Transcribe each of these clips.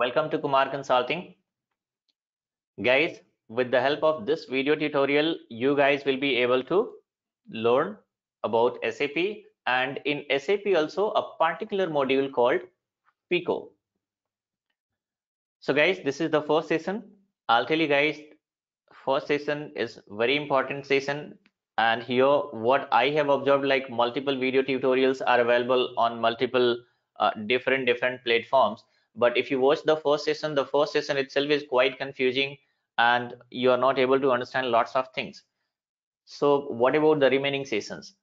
Welcome to Kumar Consulting. Guys, with the help of this video tutorial, you guys will be able to learn about SAP and in SAP also a particular module called FICO. So guys, this is the first session. I'll tell you guys, first session is very important session and here what i have observed like multiple video tutorials are available on multiple uh, different different platforms but if you watch the first session the first session itself is quite confusing and you are not able to understand lots of things. So what about the remaining sessions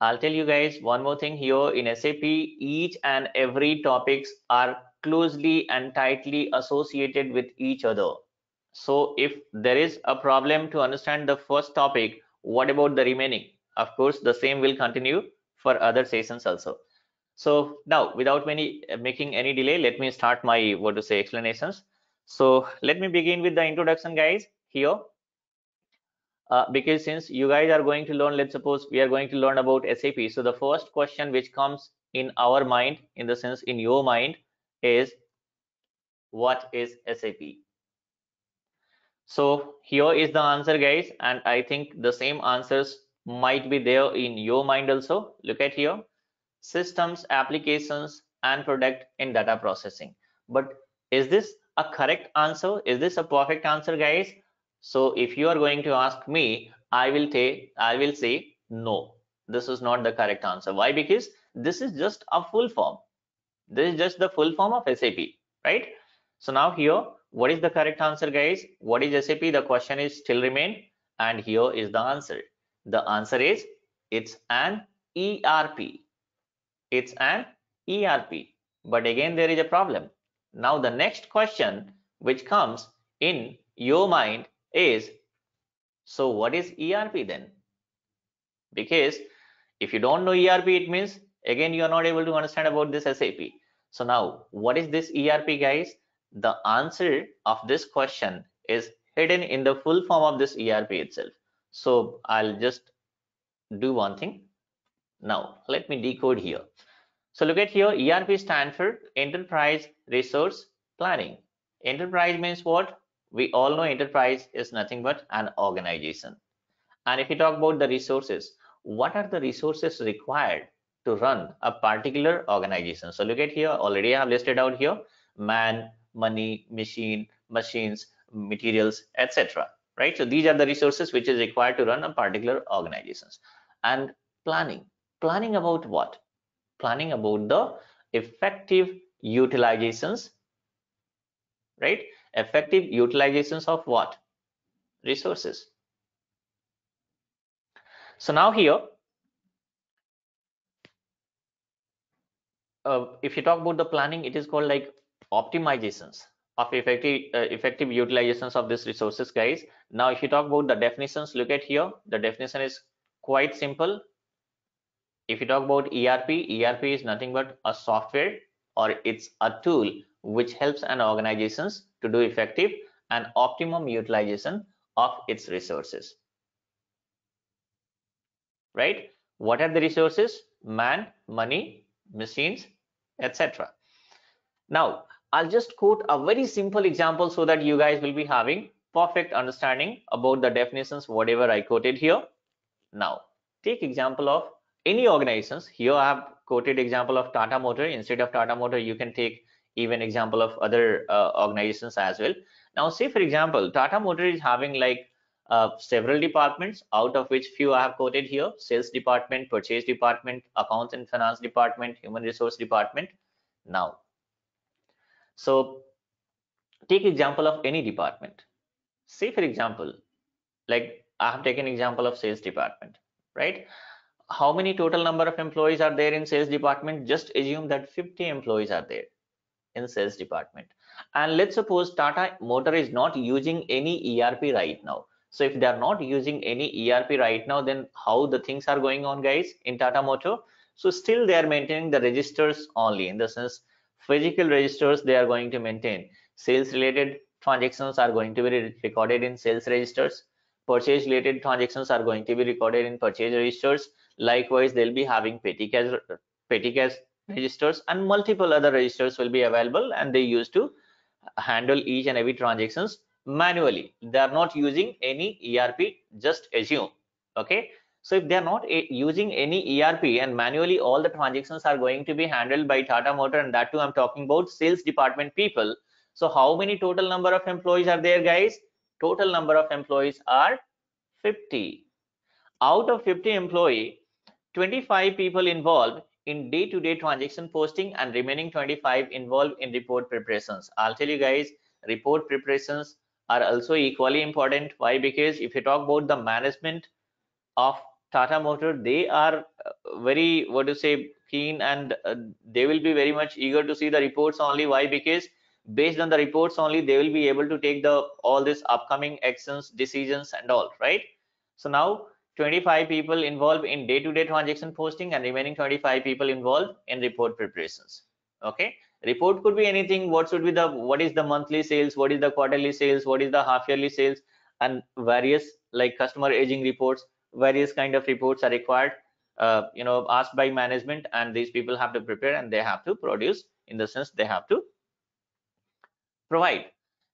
i'll tell you guys one more thing here. In sap each and every topics are closely and tightly associated with each other. So if there is a problem to understand the first topic what about the remaining? Of course the same will continue for other sessions also so now without many making any delay let me start my what to say explanations. So let me begin with the introduction guys here. Uh, because since you guys are going to learn let's suppose we are going to learn about sap so the first question which comes in our mind in the sense in your mind is what is sap so here is the answer guys and i think the same answers might be there in your mind also. Look at here systems applications and product in data processing. But is this a correct answer? Is this a perfect answer guys? So if you are going to ask me i will say i will say no. This is not the correct answer. Why? Because this is just a full form. This is just the full form of sap right? So now here what is the correct answer guys? What is sap the question is still remain and here is the answer. The answer is it's an erp it's an erp but again there is a problem. Now the next question which comes in your mind is so what is erp then? Because if you don't know erp it means again you are not able to understand about this sap so now what is this erp guys? The answer of this question is hidden in the full form of this ERP itself. So I'll just do one thing. Now let me decode here. So look at here, ERP stand for Enterprise Resource Planning. Enterprise means what? We all know enterprise is nothing but an organization. And if you talk about the resources, what are the resources required to run a particular organization? So look at here, already I have listed out here, man, money machine machines materials etc right so these are the resources which is required to run a particular organizations and planning planning about what? Planning about the effective utilizations right? Effective utilizations of what? Resources. So now here uh, if you talk about the planning it is called like optimizations of effective uh, effective utilizations of these resources guys. Now if you talk about the definitions look at here. The definition is quite simple if you talk about erp erp is nothing but a software or it's a tool which helps an organizations to do effective and optimum utilization of its resources. Right? What are the resources? Man money machines etc now I'll just quote a very simple example so that you guys will be having perfect understanding about the definitions whatever I quoted here. Now take example of any organizations. Here I have quoted example of Tata Motor. Instead of Tata Motor, you can take even example of other uh, organizations as well. Now say for example, Tata Motor is having like uh, several departments out of which few I have quoted here sales department purchase department accounts and finance department human resource department now so take example of any department. Say for example, like I have taken example of sales department, right? How many total number of employees are there in sales department? Just assume that 50 employees are there in sales department. And let's suppose Tata Motor is not using any ERP right now. So if they are not using any ERP right now, then how the things are going on guys in Tata Motor? So still they are maintaining the registers only in the sense physical registers they are going to maintain sales related transactions are going to be recorded in sales registers purchase related transactions are going to be recorded in purchase registers likewise they'll be having petty cash petty cash registers and multiple other registers will be available and they used to handle each and every transactions manually. They are not using any erp just assume okay? So if they are not eh, using any erp and manually all the transactions are going to be handled by tata motor and that too i'm talking about sales department people. So how many total number of employees are there guys? Total number of employees are 50 out of 50 employee 25 people involved in day-to-day -day transaction posting and remaining 25 involved in report preparations. I'll tell you guys report preparations are also equally important. Why? Because if you talk about the management of tata motor they are uh, very what to say keen and uh, they will be very much eager to see the reports only. Why? Because based on the reports only they will be able to take the all this upcoming actions decisions and all right? So now 25 people involved in day-to-day -day transaction posting and remaining 25 people involved in report preparations. Okay? Report could be anything. What should be the what is the monthly sales? What is the quarterly sales? What is the half yearly sales? And various like customer aging reports various kind of reports are required uh, you know asked by management and these people have to prepare and they have to produce in the sense they have to provide.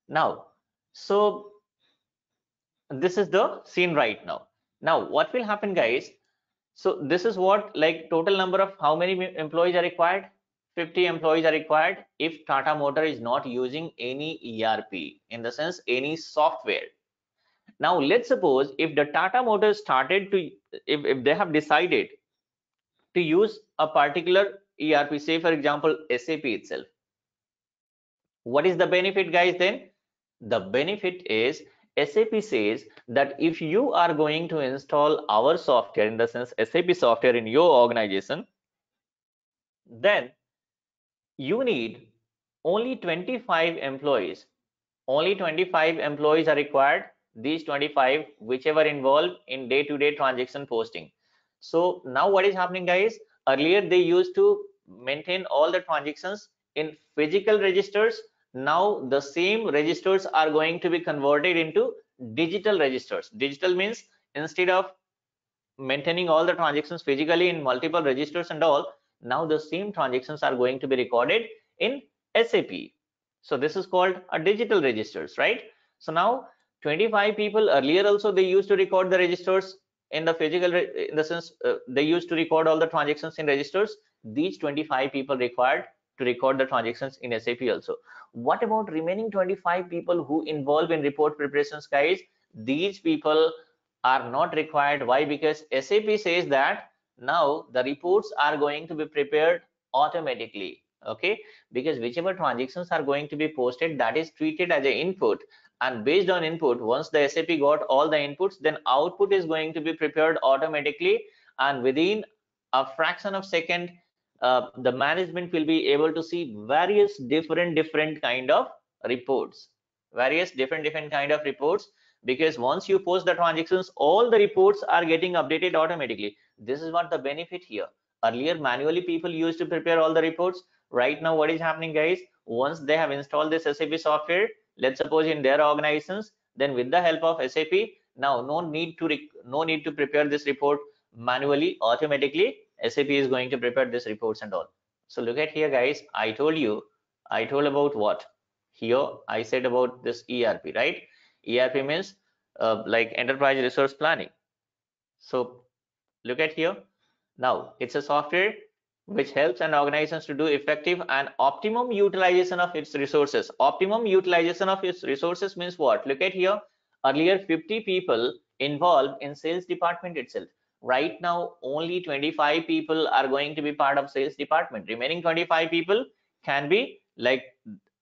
Now so this is the scene right now now what will happen guys? So this is what like total number of how many employees are required? 50 employees are required if tata motor is not using any erp in the sense any software. Now let's suppose if the tata motor started to if, if they have decided to use a particular erp say for example sap itself. What is the benefit guys then? The benefit is SAP says that if you are going to install our software in the sense SAP software in your organization, then you need only 25 employees. Only 25 employees are required. These 25, whichever involved in day-to-day -day transaction posting. So now what is happening guys? Earlier they used to maintain all the transactions in physical registers now the same registers are going to be converted into digital registers. Digital means instead of maintaining all the transactions physically in multiple registers and all now the same transactions are going to be recorded in sap so this is called a digital registers right? So now 25 people earlier also they used to record the registers in the physical in the sense uh, they used to record all the transactions in registers. These 25 people required to record the transactions in sap also. What about remaining 25 people who involve in report preparations guys? These people are not required. Why? Because sap says that now the reports are going to be prepared automatically okay? Because whichever transactions are going to be posted that is treated as an input. And based on input once the sap got all the inputs then output is going to be prepared automatically. And within a fraction of second uh, the management will be able to see various different different kind of reports. Various different different kind of reports because once you post the transactions all the reports are getting updated automatically. This is what the benefit here. Earlier manually people used to prepare all the reports. Right now what is happening guys? Once they have installed this sap software let's suppose in their organizations then with the help of sap now no need to no need to prepare this report manually automatically SAP is going to prepare these reports and all. So look at here, guys. I told you, I told about what? Here, I said about this ERP, right? ERP means uh, like enterprise resource planning. So look at here. Now, it's a software which helps an organization to do effective and optimum utilization of its resources. Optimum utilization of its resources means what? Look at here. Earlier, 50 people involved in sales department itself right now only 25 people are going to be part of sales department. Remaining 25 people can be like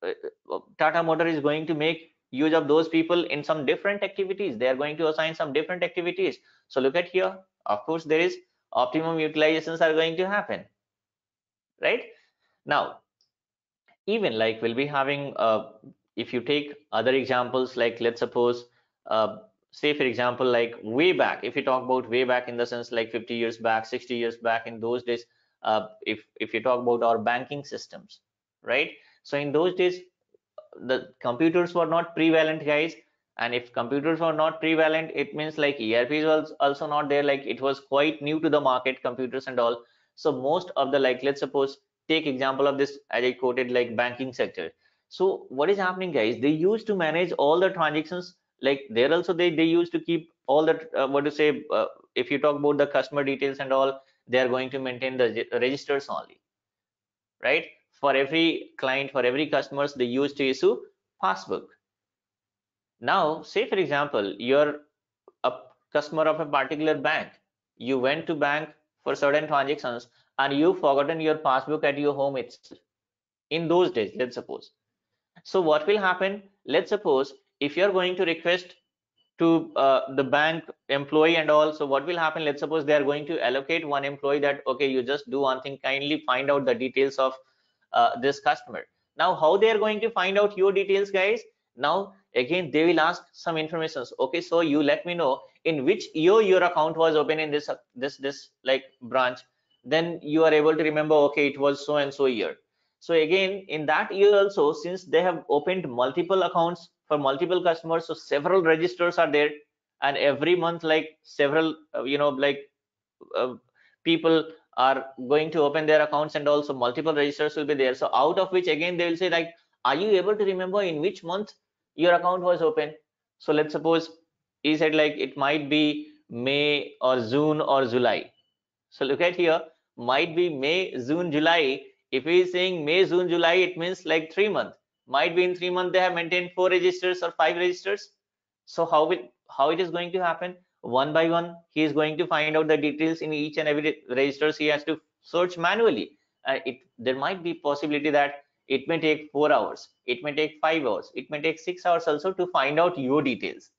uh, uh, tata motor is going to make use of those people in some different activities. They are going to assign some different activities. So look at here. Of course there is optimum utilizations are going to happen. Right? Now even like we'll be having uh, if you take other examples like let's suppose uh, say for example like way back if you talk about way back in the sense like 50 years back 60 years back in those days uh, if if you talk about our banking systems right? So in those days the computers were not prevalent guys. And if computers were not prevalent it means like erp was also not there. Like it was quite new to the market computers and all. So most of the like let's suppose take example of this as i quoted like banking sector. So what is happening guys? They used to manage all the transactions like there also they they used to keep all that uh, what to say uh, if you talk about the customer details and all they are going to maintain the registers only. Right? For every client for every customers they used to issue passbook. Now say for example you're a customer of a particular bank. You went to bank for certain transactions and you forgotten your passbook at your home itself. In those days let's suppose. So what will happen? Let's suppose if you're going to request to uh, the bank employee and all so what will happen? Let's suppose they are going to allocate one employee that okay you just do one thing kindly find out the details of uh, this customer. Now how they are going to find out your details guys? Now again they will ask some informations. Okay so you let me know in which year your account was open in this this this like branch. Then you are able to remember okay it was so and so year. So again in that year also since they have opened multiple accounts for multiple customers. So several registers are there and every month like several uh, you know like uh, people are going to open their accounts and also multiple registers will be there. So out of which again they will say like are you able to remember in which month your account was open? So let's suppose he said like it might be may or june or july. So look at here might be may june july. If he is saying may june july it means like three months might be in three months they have maintained four registers or five registers. So how will how it is going to happen? One by one he is going to find out the details in each and every registers he has to search manually. Uh, it there might be possibility that it may take four hours it may take five hours it may take six hours also to find out your details.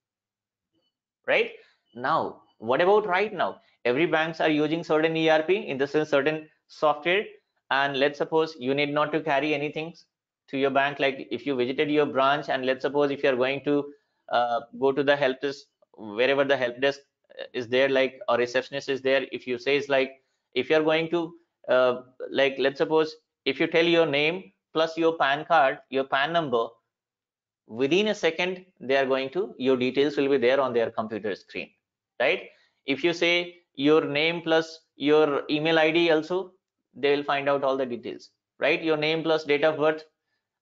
Right? Now what about right now? Every banks are using certain erp in the sense certain software and let's suppose you need not to carry anything to your bank like if you visited your branch and let's suppose if you are going to uh, go to the help desk wherever the help desk is there like a receptionist is there if you say it's like if you're going to uh, like let's suppose if you tell your name plus your pan card your pan number within a second they are going to your details will be there on their computer screen right? If you say your name plus your email id also they will find out all the details right? Your name plus date of birth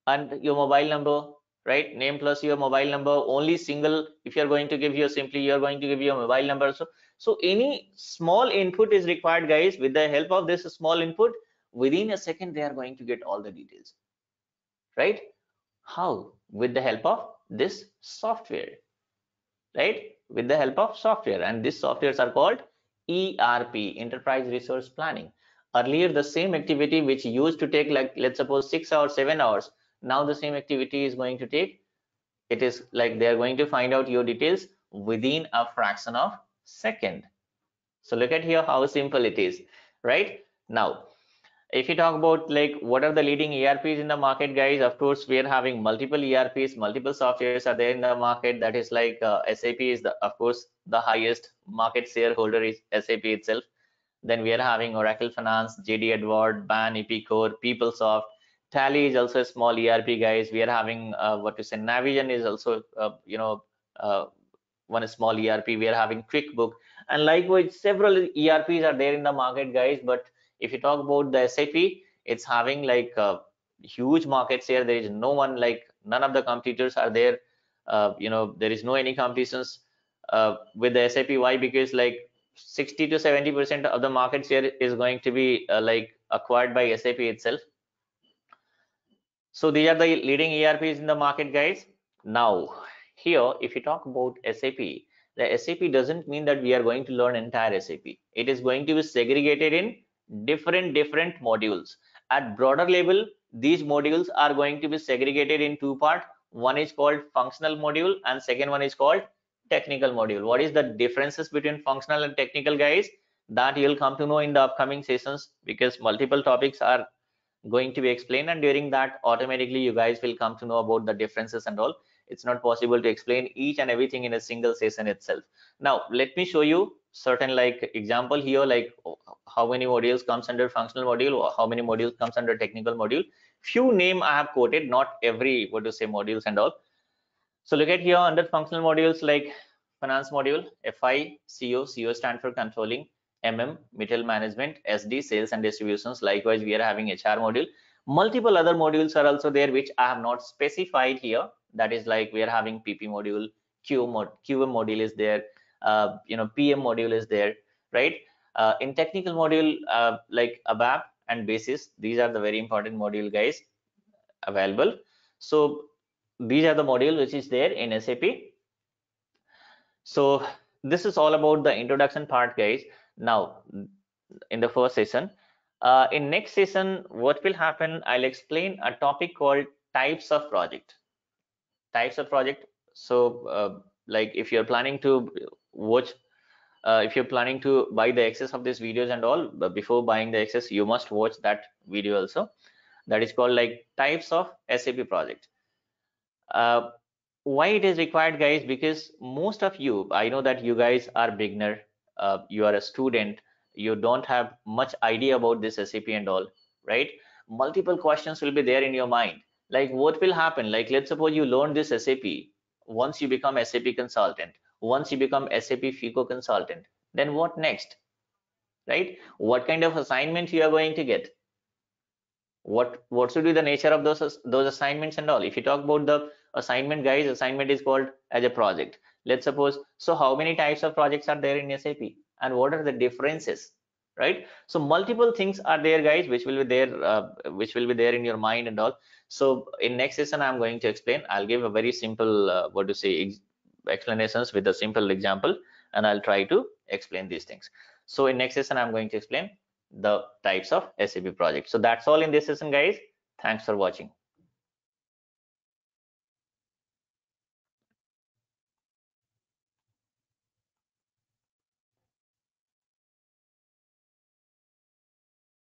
and your mobile number right? Name plus your mobile number only single if you're going to give your simply you're going to give your mobile number. So so any small input is required guys. With the help of this small input within a second they are going to get all the details right? How? With the help of this software right? With the help of software and these softwares are called erp enterprise resource planning. Earlier the same activity which used to take like let's suppose six hours seven hours now the same activity is going to take it is like they are going to find out your details within a fraction of second so look at here how simple it is right now if you talk about like what are the leading ERPs in the market, guys, of course, we are having multiple ERPs, multiple softwares are there in the market. That is like uh, SAP is the, of course, the highest market shareholder is SAP itself. Then we are having Oracle Finance, JD Edward, Baan, Epicor, PeopleSoft. Tally is also a small ERP, guys. We are having uh, what to say, Navision is also, uh, you know, uh, one small ERP. We are having QuickBook, and likewise, several ERPs are there in the market, guys. But if you talk about the SAP, it's having like a huge market share. There is no one like none of the competitors are there. Uh, you know, there is no any competitions uh, with the SAP. Why? Because like 60 to 70 percent of the market share is going to be uh, like acquired by SAP itself. So these are the leading ERPs in the market, guys. Now, here, if you talk about SAP, the SAP doesn't mean that we are going to learn entire SAP. It is going to be segregated in different different modules at broader level these modules are going to be segregated in two part one is called functional module and second one is called technical module what is the differences between functional and technical guys that you'll come to know in the upcoming sessions because multiple topics are going to be explained and during that automatically you guys will come to know about the differences and all. It's not possible to explain each and everything in a single session itself. Now let me show you certain like example here like how many modules comes under functional module or how many modules comes under technical module. Few name i have quoted not every what to say modules and all. So look at here under functional modules like finance module fi co co stand for controlling mm middle management sd sales and distributions. Likewise we are having hr module. Multiple other modules are also there which i have not specified here. That is like we are having pp module q mod qm module is there uh, you know pm module is there right? Uh, in technical module uh, like abap and basis these are the very important module guys available. So these are the module which is there in sap so this is all about the introduction part guys now in the first session uh, in next session what will happen? I'll explain a topic called types of project. Types of project. So uh, like if you're planning to watch uh, if you're planning to buy the access of these videos and all but before buying the access you must watch that video also. That is called like types of sap project. Uh, why it is required guys? Because most of you i know that you guys are beginner uh, you are a student you don't have much idea about this sap and all right? Multiple questions will be there in your mind. Like what will happen? Like let's suppose you learn this sap once you become sap consultant once you become sap fico consultant then what next? Right? What kind of assignment you are going to get? What what should be the nature of those those assignments and all? If you talk about the assignment guys assignment is called as a project let's suppose so how many types of projects are there in sap and what are the differences right? So multiple things are there guys which will be there uh, which will be there in your mind and all. So in next session i'm going to explain. I'll give a very simple uh, what to say ex explanations with a simple example and i'll try to explain these things. So in next session i'm going to explain the types of sap projects. So that's all in this session guys. Thanks for watching